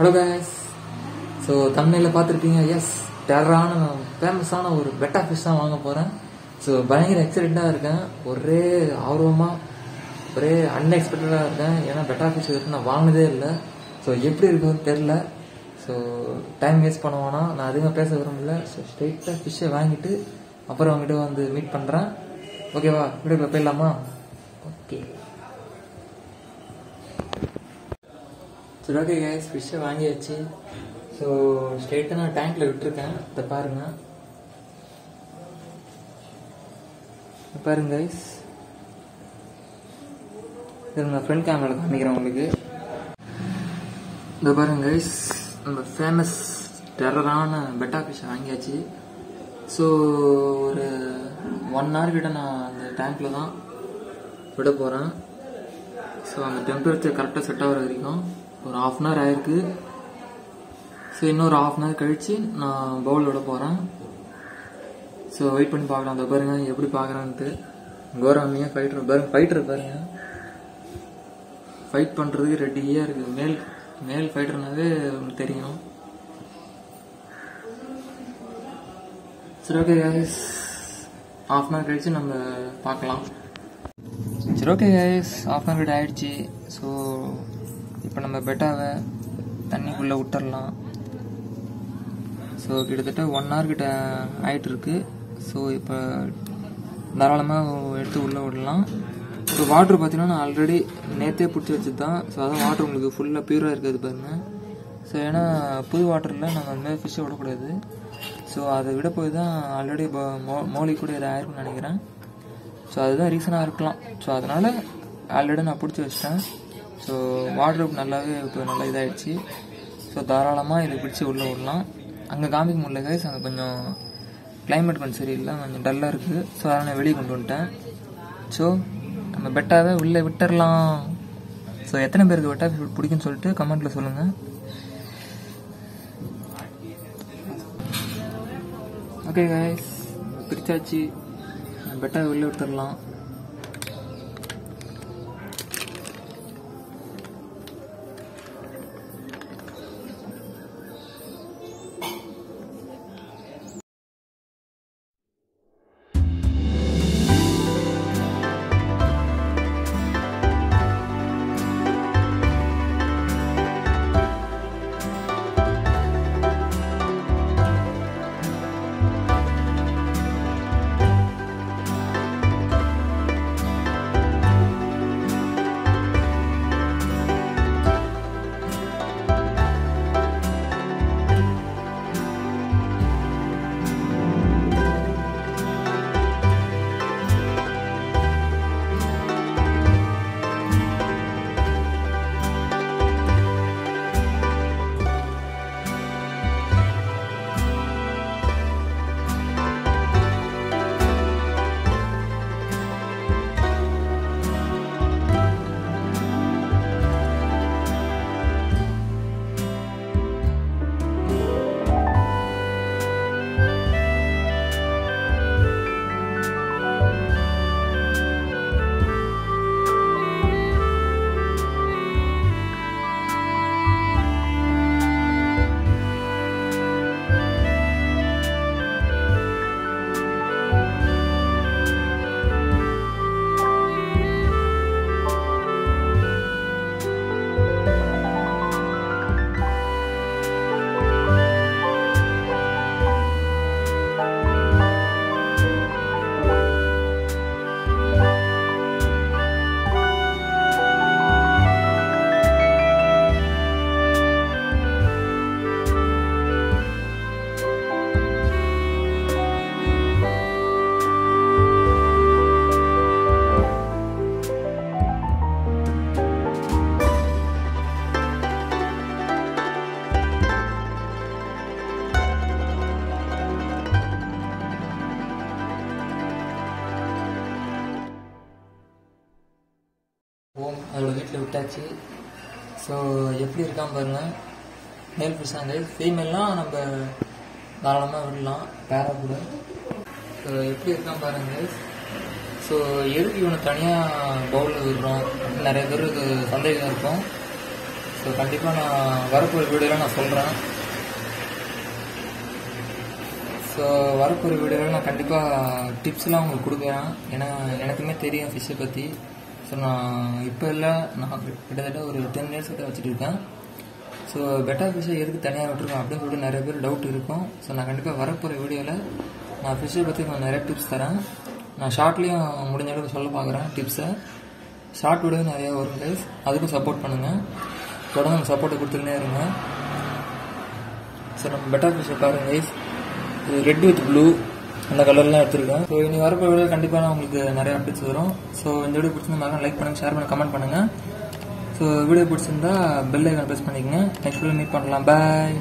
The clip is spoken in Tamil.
Hello guys. ஸோ தமிழில் பார்த்துருப்பீங்க? எஸ் டெரரான ஃபேமஸான ஒரு பெட்டா ஃபிஷ் தான் வாங்க போகிறேன் ஸோ பயங்கர எக்ஸைட்டடாக இருக்கேன். ஒரே ஆர்வமாக ஒரே அன்எக்ஸ்பெக்டடாக இருக்கேன். ஏன்னா பெட்டா ஃபிஷ் வரைக்கும் நான் வாங்கினதே இல்லை. ஸோ எப்படி இருக்குன்னு தெரில ஸோ டைம் வேஸ்ட் பண்ணுவானா நான் அதிகமாக பேச விரும்பல. ஸோ ஸ்ட்ரெயிட்டாக ஃபிஷ்ஷை வாங்கிட்டு அப்புறம் அவங்ககிட்ட வந்து மீட் பண்ணுறேன் ஓகேவா வீடியோக்குள்ள போயிடலாமா? ஓகே சரி ஓகே கைஸ் ஃபிஷ்ஷை வாங்கியாச்சு. ஸோ ஸ்ட்ரெயிட்டாக நான் டேங்க்கில் விட்டுருக்கேன். இதை பாருங்க. பாருங்க கைஸ் இது நான் ஃப்ரண்ட் கேமராவில் காமிக்கிறேன் உங்களுக்கு. இதை பாருங்க கைஸ் நம்ம ஃபேமஸ் டெரரான பெட்டா ஃபிஷ் வாங்கியாச்சு. ஸோ ஒரு ஒன் ஹவர் கிட்ட நான் அந்த டேங்க்கில் தான் விட போகிறேன் ஸோ அந்த டெம்பரேச்சர் கரெக்டாக செட் ஆகிற வரைக்கும். ஒரு ஆஃப் அன் ஹவர் ஆயிருக்கு. ஸோ இன்னொரு ஆஃப் அன் ஹவர் கழித்து நான் பவுல் விட போகிறேன் ஸோ வெயிட் பண்ணி பார்க்கலாம். அந்த பாருங்க எப்படி பார்க்குறான்ட்டு. கோராமியாக ஃபைட்டர் பாருங்க ஃபைட்டர் பாருங்க. ஃபைட் பண்ணுறதுக்கு ரெடியாக இருக்குது மேல் மேல் ஃபைட்டர்னாவே உங்களுக்கு தெரியும். சரி okay guys half an hour கழிச்சு நம்ம பார்க்கலாம். சரி okay guys half an hour ஆகிடுச்சு ஸோ இப்போ நம்ம பெட்டாவை தண்ணிக்குள்ளே விட்டுறலாம். ஸோ கிட்டத்தட்ட ஒன் ஹவர் கிட்ட ஆகிட்டு இருக்கு ஸோ இப்போ தாராளமாக எடுத்து உள்ளே விடலாம். ஸோ வாட்ரு பார்த்தீங்கன்னா நான் ஆல்ரெடி நேற்றே பிடிச்சி வச்சது தான் ஸோ அதான் வாட்ரு உங்களுக்கு ஃபுல்லாக பியூராக இருக்காது பாருங்கள் ஸோ ஏன்னா புது வாட்டரில் நம்ம அந்த மாதிரி ஃபிஷ்ஷை விடக்கூடாது. ஸோ அதை விட போய் தான் ஆல்ரெடி மோலி கூட இதாக ஆயிருக்குன்னு நினைக்கிறேன். ஸோ அதுதான் ரீசனாக இருக்கலாம். ஸோ அதனால் ஆல்ரெடி நான் பிடிச்சி வச்சிட்டேன். ஸோ வாட்ரூப் நல்லாவே இப்போ நல்லா இதாகிடுச்சு ஸோ தாராளமாக இதை பிடிச்சி உள்ளே விடலாம். அங்கே காமிக்க முடியல கைஸ் அங்கே கொஞ்சம் கிளைமேட் கொஞ்சம் சரியில்லை. கொஞ்சம் டல்லாக இருக்குது ஸோ அதனால் நான் வெளியே கொண்டு வந்துட்டேன். ஸோ நம்ம பெட்டாவே உள்ளே விட்டுறலாம். ஸோ எத்தனை பேருக்கு பெட்டா பிடிக்குன்னு சொல்லிட்டு கமெண்ட்டில் சொல்லுங்கள் ஓகே கைஸ் பிரிச்சாச்சு பெட்டா வெளில விட்டுடலாம் ஓம் அதோட வீட்டில் விட்டாச்சு. ஸோ எப்படி இருக்கான் பாருங்க. மேல் பிடிச்சாங்க ஃபீமேல்லாம் நம்ம தாராளமாக விடலாம். பேரா கூட. ஸோ எப்படி இருக்கான் பாருங்க. ஸோ எதுக்கு இவனை தனியாக பவுலில் விடுறோம்? நிறைய பேருக்கு சந்தேகம் இருக்கும். ஸோ ஸோ கண்டிப்பாக நான் வரப்போகிற வீடியோவில் நான் சொல்கிறேன் ஸோ வரப்போகிற வீடியோவில் நான் கண்டிப்பாக டிப்ஸ்லாம் உங்களுக்கு கொடுக்குறேன். ஏன்னா எனக்குமே தெரியும் ஃபிஷ்ஷை பற்றி ஸோ நான் இப்போ இல்லை. நான் கிட்டத்தட்ட ஒரு டென் இயர்ஸ் கிட்ட வச்சுட்டு இருக்கேன். ஸோ பெட்டா ஃபிஷ்ஷை எதுக்கு தனியாக விட்டுருக்கோம் அப்படின்னு சொல்லிட்டு நிறைய பேர் டவுட் இருக்கும். ஸோ நான் கண்டிப்பாக வரப்போகிற வீடியோவில் நான் ஃபிஷ்ஷை பற்றி நான் நிறைய டிப்ஸ் தரேன். நான் ஷார்ட்லேயும் முடிஞ்ச அளவுக்கு சொல்ல பார்க்குறேன் டிப்ஸை ஷார்ட் வீடியோ நிறைய வரும் கைஸ் அதுக்கும் சப்போர்ட் பண்ணுங்கள் தொடர்ந்து நம்ம சப்போர்ட்டை கொடுத்துக்கிட்டே இருங்க. ஸோ நம்ம பெட்டர் ஃபிஷ்ஷை பாருங்கள் கைஸ் இது ரெட் வித் ப்ளூ அந்த கலர்லாம் எடுத்திருக்கேன். ஸோ இனி வரப்போ வீடியோ கண்டிப்பாக நான் உங்களுக்கு நிறைய அப்டேட்ஸ் வரும் ஸோ இந்த வீடியோ பிடிச்சிருந்தா லைக் பண்ணுங்கள் ஷேர் பண்ணுங்கள் கமெண்ட் பண்ணுங்கள் ஸோ வீடியோ பிடிச்சிருந்தா பெல் ஐக்கான் ப்ரெஸ் பண்ணிக்கங்க. நெக்ஸ்ட் வீடியோ மீட் பண்ணலாம். பாய்